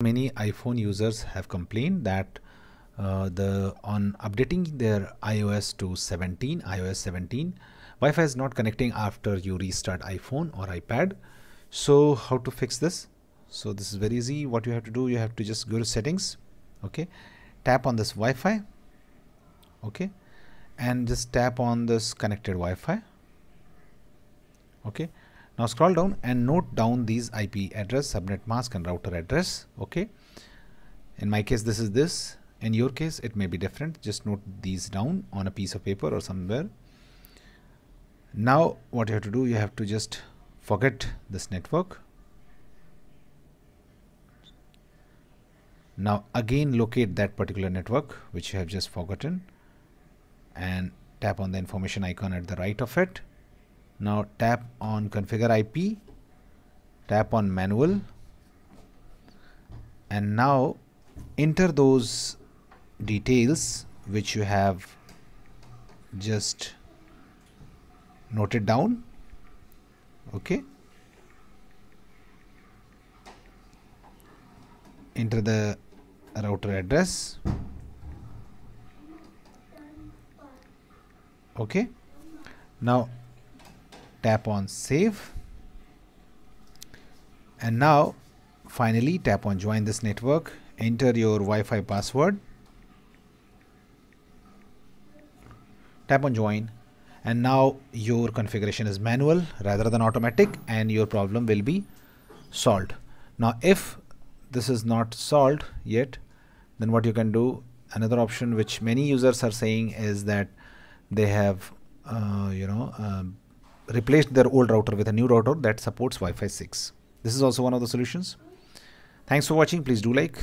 many iphone users have complained that uh, the on updating their ios to 17 ios 17 wi-fi is not connecting after you restart iphone or ipad. So how to fix this? So this is very easy. What you have to do you have to just go to settings okay? Tap on this wi-fi okay? And just tap on this connected wi-fi okay now scroll down and note down these IP address, subnet mask and router address. Okay. In my case, this is this. In your case, it may be different. Just note these down on a piece of paper or somewhere. Now, what you have to do, you have to just forget this network. Now, again, locate that particular network which you have just forgotten and tap on the information icon at the right of it now tap on configure IP tap on manual and now enter those details which you have just noted down. Okay. Enter the router address. Okay. Now tap on save. And now finally tap on join this network. Enter your Wi-Fi password. Tap on join. And now your configuration is manual rather than automatic and your problem will be solved. Now if this is not solved yet then what you can do another option which many users are saying is that they have uh, you know um, replaced their old router with a new router that supports Wi-Fi 6. This is also one of the solutions. Thanks for watching. Please do like.